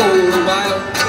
for a while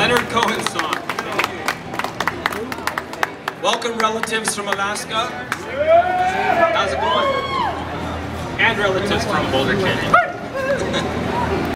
Leonard Cohen song. Welcome relatives from Alaska. How's it going? And relatives from Boulder Canyon.